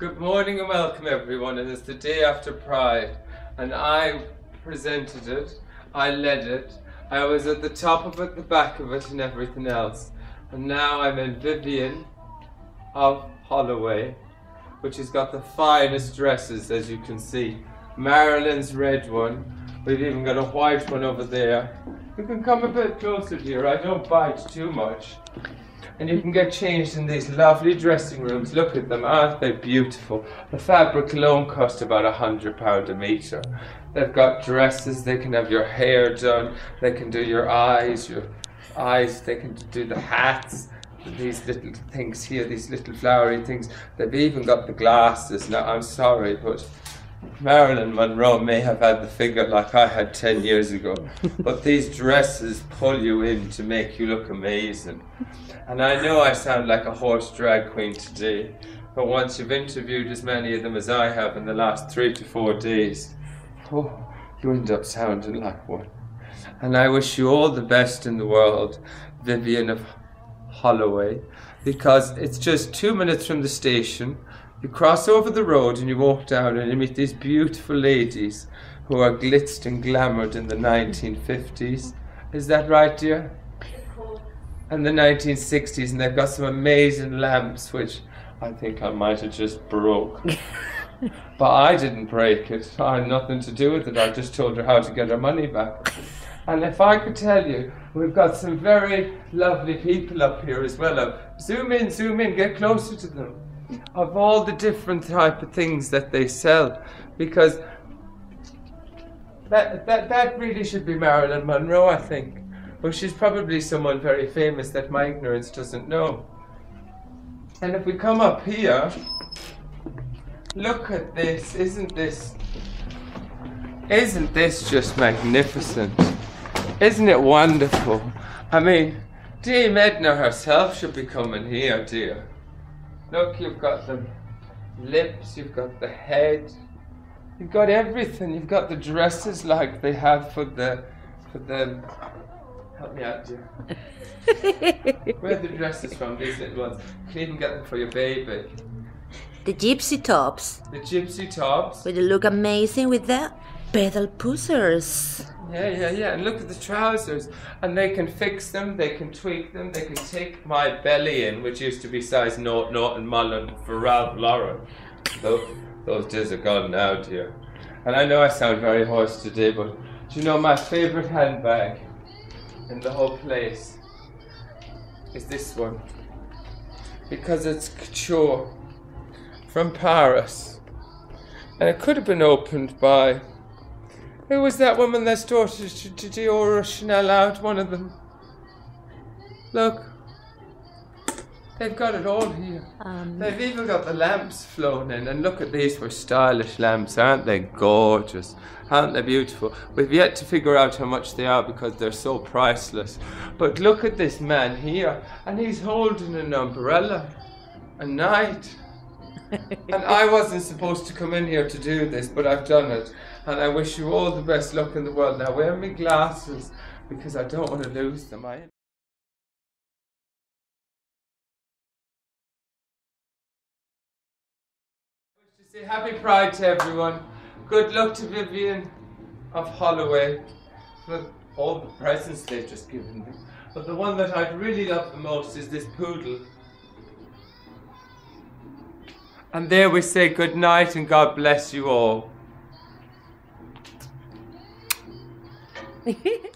Good morning and welcome everyone. It is the day after Pride and I presented it, I led it, I was at the top of it, the back of it and everything else. And now I'm in Vivien of Holloway, which has got the finest dresses as you can see. Marilyn's red one, we've even got a white one over there. You can come a bit closer here, I don't bite too much and you can get changed in these lovely dressing rooms. Look at them, aren't they beautiful? The fabric alone costs about a hundred pound a meter. They've got dresses, they can have your hair done, they can do your eyes, your eyes, they can do the hats, these little things here, these little flowery things. They've even got the glasses. Now, I'm sorry, but Marilyn Monroe may have had the figure like I had 10 years ago, but these dresses pull you in to make you look amazing. And I know I sound like a hoarse drag queen today, but once you've interviewed as many of them as I have in the last three to four days, oh, you end up sounding like one. And I wish you all the best in the world, Vivien of Holloway, because it's just two minutes from the station you cross over the road and you walk down and you meet these beautiful ladies who are glitzed and glamoured in the 1950s. Is that right, dear? And the 1960s, and they've got some amazing lamps, which I think I might have just broke. but I didn't break it. I had nothing to do with it. I just told her how to get her money back. And if I could tell you, we've got some very lovely people up here as well. Zoom in, zoom in, get closer to them of all the different type of things that they sell because that, that, that really should be Marilyn Monroe, I think. But she's probably someone very famous that my ignorance doesn't know. And if we come up here, look at this. Isn't this, isn't this just magnificent? Isn't it wonderful? I mean, Dame Edna herself should be coming here, dear. Look, you've got the lips, you've got the head, you've got everything. You've got the dresses like they have for the for the. Help me out, dear. Where are the dresses from? These little ones. You can even get them for your baby. The gypsy tops. The gypsy tops. Would they look amazing with the pedal pushers? Yeah, yeah, yeah. And look at the trousers. And they can fix them, they can tweak them, they can take my belly in, which used to be size naught, naught and mullen for Ralph Lauren. Those, those days are gone now, dear. And I know I sound very hoarse today, but do you know my favourite handbag in the whole place is this one. Because it's couture from Paris. And it could have been opened by who was that woman that's daughter to, Dior Chanel out? One of them. Look. They've got it all here. Um, They've even got the lamps flown in. And look at these for stylish lamps. Aren't they gorgeous? Aren't they beautiful? We've yet to figure out how much they are because they're so priceless. But look at this man here. And he's holding an umbrella. A knight. and I wasn't supposed to come in here to do this, but I've done it and I wish you all the best luck in the world. Now wear my glasses because I don't want to lose them. I say happy pride to everyone. Good luck to Vivien of Holloway for all the presents they've just given me. But the one that I'd really love the most is this poodle. And there we say good night and God bless you all.